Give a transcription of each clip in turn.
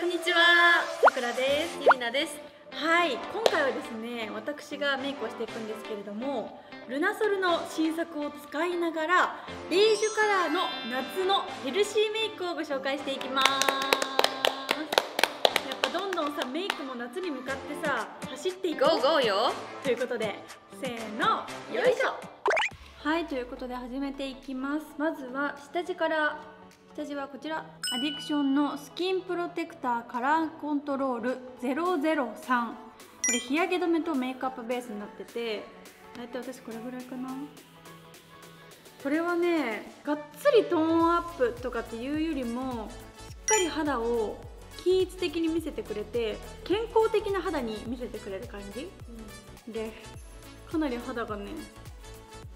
こんにちは、さくらです。ゆりなです。はい、今回はですね、私がメイクをしていくんですけれども、ルナソルの新作を使いながら、ベージュカラーの夏のヘルシーメイクをご紹介していきます。やっぱどんどんさ、メイクも夏に向かってさ、走っていこうゴーゴーよ。ということで、せーの、よいしょ。はい。ということで始めていきます。まずは下地から下地はこちら。アディクションのスキンプロテクターカラーコントロール003これ日焼け止めとメイクアップベースになってて。大体私これぐらいかな。これはねがっつりトーンアップとかっていうよりもしっかり肌を均一的に見せてくれて健康的な肌に見せてくれる感じ。でかなり肌がね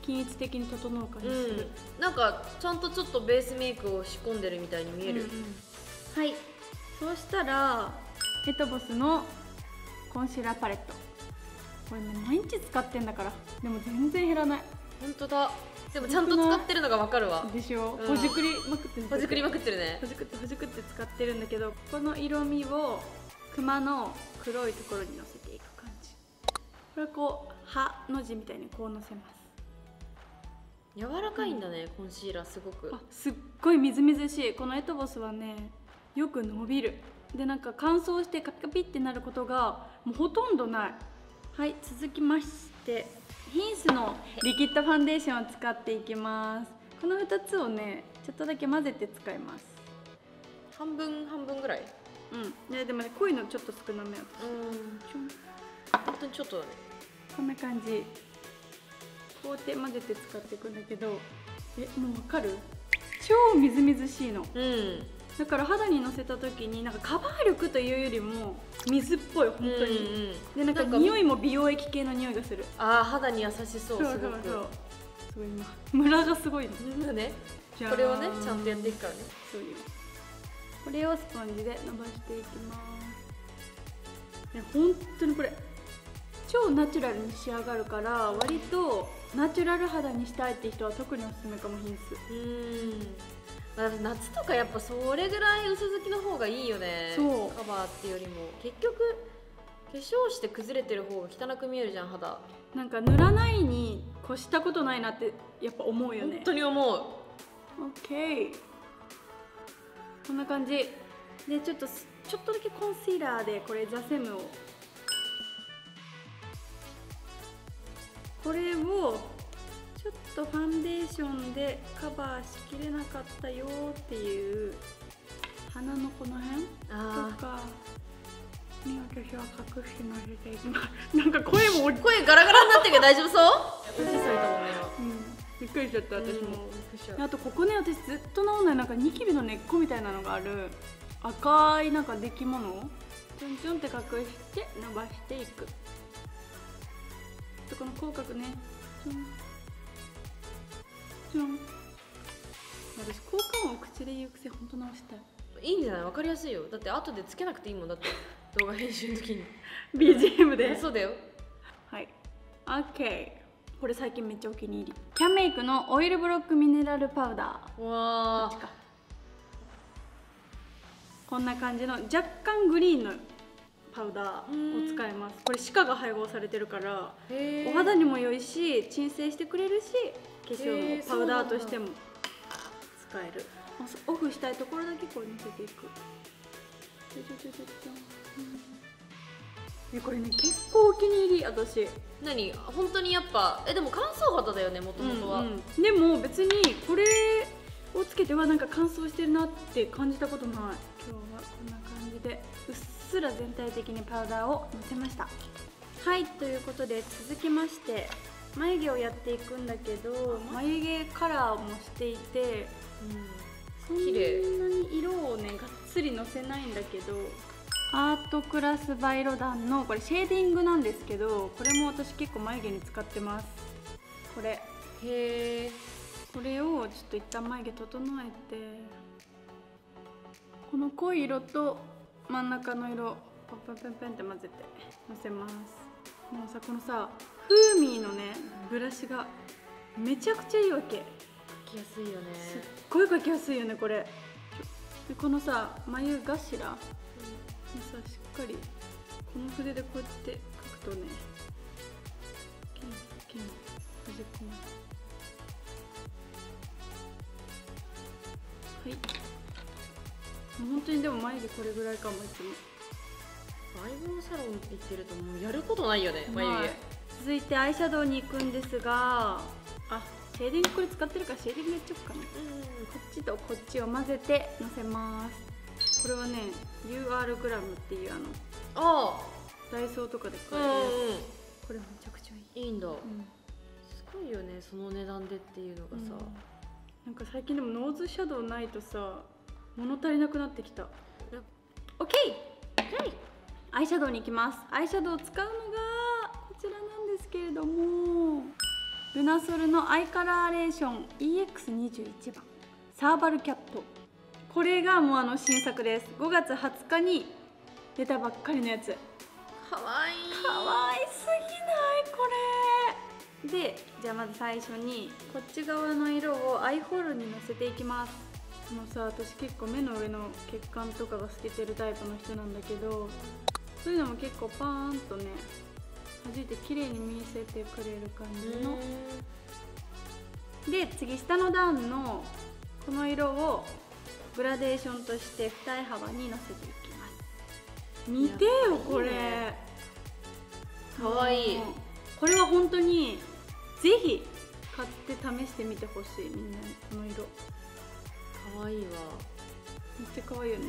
均一的に整う感じする、うん、なんかちゃんとちょっとベースメイクを仕込んでるみたいに見える、うんうんはい。そうしたらエトボスのコンシーラーパレット。これね毎日使ってんだから。でも全然減らない。本当だ。でもちゃんと使ってるのがわかるわ。でしょ、うん。ほじくりまくってんだほじくりまくってるね。ほじくってほじくって使ってるんだけどこの色味をクマの黒いところにのせていく感じ。これこう「歯」の字みたいにこうのせます柔らかいんだね、コンシーラーすごく。あすっごいみずみずしい。このエトボスはねよく伸びる。でなんか乾燥してカピカピってなることがもうほとんどない。はい続きましてヒンスのリキッドファンデーションを使っていきます。この2つをねちょっとだけ混ぜて使います。半分半分ぐらい？うん。ででもね濃いのちょっと少なめ私。うん。ちょん。本当にちょっとだね。こんな感じこうやって混ぜて使っていくんだけどえもうわかる？超みずみずしいの。うん。だから肌にのせた時になんかカバー力というよりも水っぽい本当に、うんうんでなんか匂いも美容液系の匂いがする。あー肌に優しそうすごく。すごい今ムラがすごいの。ね。これをねちゃんとやっていくからね。そういう。これをスポンジで伸ばしていきます。いや本当にこれ超ナチュラルに仕上がるから割とナチュラル肌にしたいって人は特におすすめかもヒンス。うん。まあ夏とかやっぱそれぐらい薄付きの方がいいよね。そう。カバーっていうよりも。結局化粧して崩れてる方が汚く見えるじゃん肌。なんか塗らないに越したことないなってやっぱ思うよね。本当に思う。OK こんな感じ。でちょっとすちょっとだけコンシーラーでこれザセムをこれをちょっとファンデーションでカバーしきれなかったよっていう鼻のこの辺あとかに私は隠しのせていきますなんか声も 声ガラガラになってるけど大丈夫そう？落ちされたもんねうん、びっくりしちゃった今私も、うんあとここね私ずっと治んないなんかニキビの根っこみたいなのがある。赤いなんか出来物をちょんちょんって隠して伸ばしていくでこの口角ね。ちょん。ちょん。私効果音を口で言う癖ほんと直したい。いいんじゃない？わかりやすいよ。だって後でつけなくていいもんだって。動画編集の時に。BGM で。そうだよ。はい。OK これ最近めっちゃお気に入り。キャンメイクのオイルブロックミネラルパウダー。わこっちか。こんな感じの若干グリーンのパウダーを使います。これ歯科が配合されてるからへお肌にも良いし鎮静してくれるし化粧のパウダーとしても使える。オフしたいところだけこれのせていく。これね結構お気に入り私。何？本当にやっぱえでも乾燥肌だよねもともとは、うんうん。でも別にこれをつけてはなんか乾燥してるなって感じたことない。今日うっすら全体的にパウダーをのせました。はいということで続きまして眉毛をやっていくんだけど眉毛カラーもしていてそんな綺麗。に色をねがっつりのせないんだけどアートクラスバイロダンのこれシェーディングなんですけどこれも私結構眉毛に使ってます。これ。へえ。これをちょっと一旦眉毛整えてこの濃い色と真ん中の色パンパンパンパンって混ぜてのせます。もうさこのさウーミーのねブラシがめちゃくちゃいいわけ。描きやすいよね。すっごい描きやすいよねこれ。でこのさ眉頭さしっかりこの筆でこうやって書くとね当にでも眉毛これぐらいかもいつも。アイブロウサロンって言ってるともうやることないよね眉毛、はい続いてアイシャドウに行くんですがあ。シェーディングこれ使ってるからシェーディングやっちゃおうかな。こっちとこっちを混ぜてのせます。これはね UR グラムっていうあのあダイソーとかであうん買えるやつ。これめちゃくちゃいい、いいんだ、うん。すごいよねその値段でっていうのがさ、なんか最近でもノーズシャドウないとさ物足りなくなってきた。な OK! アイシャドウに行きます。アイシャドウを使うのがこちらなんですけれどもルナソルのアイカラーレーション EX21 番。サーバルキャット。これがもうあの新作です。5月20日に出たばっかりのやつ。かわいい。かわいすぎない？これ。でじゃあまず最初にこっち側の色をアイホールにのせていきますこのさ私結構目の上の血管とかが透けてるタイプの人なんだけどそういうのも結構パーンとね弾いて綺麗に見せてくれる感じの。で次下の段のこの色をグラデーションとして二重幅にのせていきます。見てよこれ。かわいい。これは本当にぜひ買って試してみてほしいみんなにこの色かわいいわ。めっちゃ可愛いよね。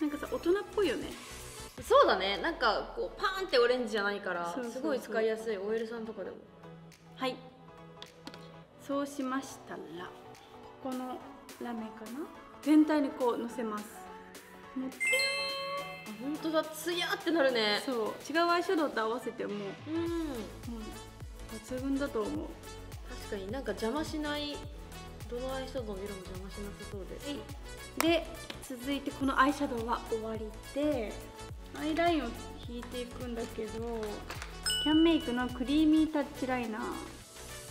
なんかさ大人っぽいよね。そうだね。なんかこうパーンってオレンジじゃないからすごい使いやすい。OL さんとかでも。はい。そうしましたらここのラメかな？全体にこうのせます。もう本当だ。ツヤってなるね。ヤそう。違うアイシャドウと合わせても、うん。うん、抜群だと思う。確かになんか邪魔しないどのアイシャドウの色も邪魔しなさそうで。で続いてこのアイシャドウは終わりでアイラインを引いていくんだけどキャンメイクのクリーミータッチライナー。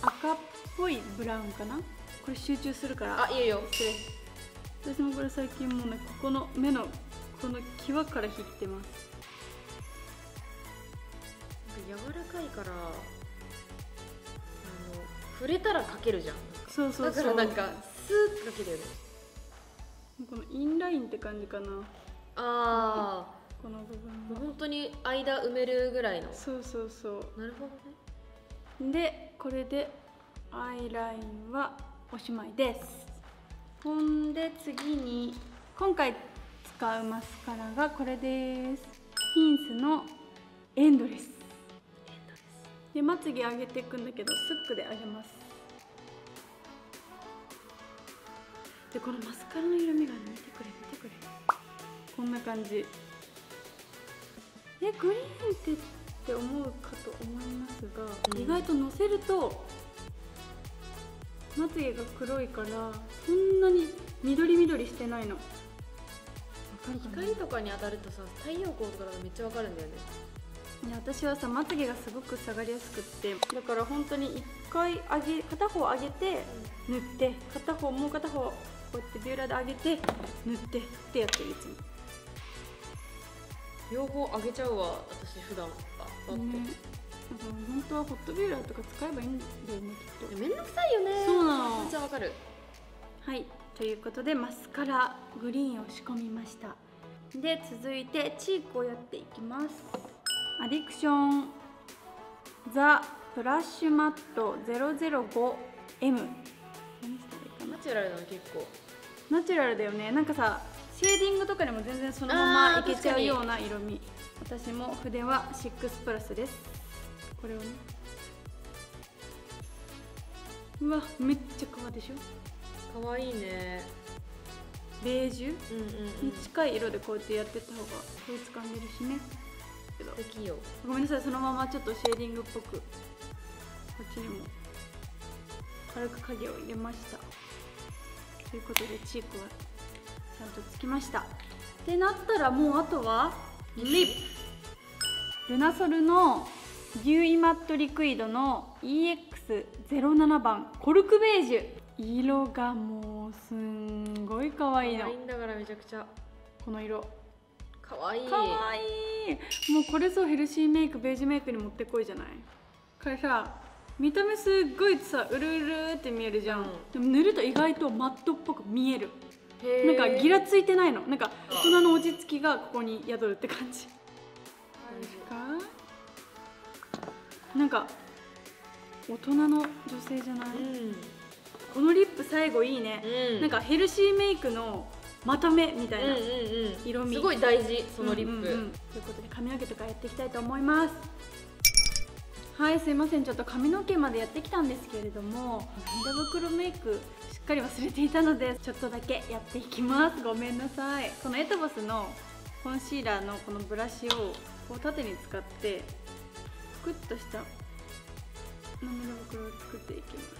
赤っぽいブラウンかな？これ集中するから。あいいよ。失礼。私もこれ最近もうねここの目のこの際から引いてます。柔らかいからあの触れたらかけるじゃんそうそうだからなんかスーッとかける。よねこのインラインって感じかな。あこの部あ、分は本当に間埋めるぐらいの。そうそうそう。なるほどね。でこれでアイラインはおしまいです。ほんで次に今回使うマスカラがこれです。ヒンスのエンドレス。でまつげ上げていくんだけどスックで上げますでこのマスカラの色味がね見てくれ見てくれ。こんな感じ。えグリーンってって思うかと思いますが、うん。意外とのせるとまつげが黒いからそんなに緑緑してないの。わかるかな？光とかに当たるとさ太陽光とかだとめっちゃわかるんだよね。いや私はさまつげがすごく下がりやすくってだから本当に一回上げ片方上げて塗って片方もう片方こうやってビューラーで上げて塗ってってやってるいつも両方上げちゃうわ私普段ああって、ねだから本当はホットビューラーとか使えばいいん。だよねきっとめん。どくさいよねそうなの。めっちゃわかるはい。ということでマスカラグリーンを仕込みました。で続いてチークをやっていきます。アディクションザ・プラッシュマット 005M チュラルなの結構。ナチュラルだよね。なんかさシェーディングとかでも全然そのままいけちゃうような色味。私も筆は6プラスです。これをね。うわめっちゃ革でしょ？かわいいね。ベージュ？うんうんうん。に近い色でこうやってやってった方が統一感出るしね。けど素敵よ。ごめんなさいそのままちょっとシェーディングっぽく。こっちにも軽く影を入れましたということでチークはちゃんとつきました。ってなったらもうあとはリップ。ルナソルのデューイマットリクイドの EX07 番コルクベージュ。色がもうすんごい可愛いの。可愛いんだからめちゃくちゃ。この色。かわい。いかわい。いもうこれぞヘルシーメイクベージュメイクに持ってこいじゃない。これさ見た目すっごいさうるうるって見えるじゃん、うんでも塗ると意外とマットっぽく見える。なんかギラついてないの。なんか大人の落ち着きがここに宿るって感じ。かなんか大人の女性じゃない、うん。このリップ最後いいね、うん。なんかヘルシーメイクのまとめみたいな、うんうんうん。色味。すごい大事そのリップ、うんうんうん。ということで髪の毛とかやっていきたいと思いますはいすいません。ちょっと髪の毛までやってきたんですけれども涙袋メイクしっかり忘れていたのでちょっとだけやっていきます。ごめんなさい。このエトボスのコンシーラーのこのブラシをこう縦に使ってぷくっとした涙袋を作っていきます。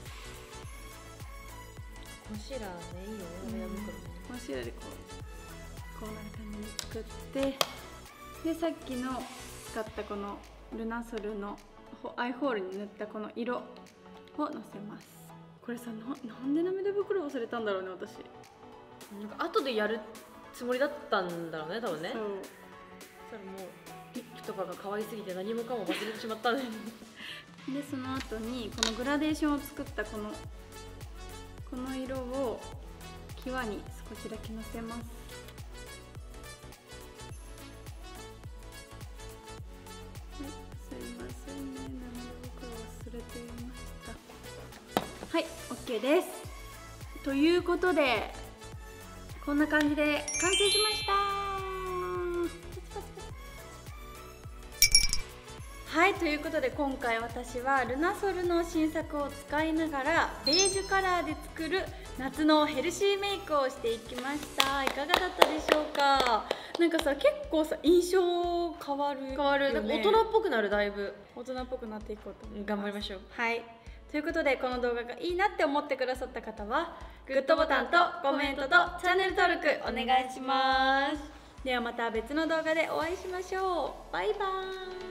コンシーラーねいいよ。ねうん。涙袋ねコンシーラーでこうこうなる感じに作ってでさっきの使ったこのルナソルのホアイホールに塗ったこの色をのせます。これさななんで涙袋忘れたんだろうね私。なんか後でやるつもりだったんだろうね多分ね。そう。そしたらもうリップとかが可愛すぎて何もかも忘れてしまったね でその後にこのグラデーションを作ったこのこの色を際に少しだけのせます OK です。ということでこんな感じで完成しました。はいということで今回私はルナソルの新作を使いながらベージュカラーで作る夏のヘルシーメイクをしていきました。いかがだったでしょうか？なんかさ結構さ印象変わる変わる、よねなんか大人っぽくなるだいぶ。大人っぽくなっていこうと思います。頑張りましょう。はいということでこの動画がいいなって思ってくださった方はグッドボタンとコメントとチャンネル登録お願いします。ではまた別の動画でお会いしましょう。バイバーイ。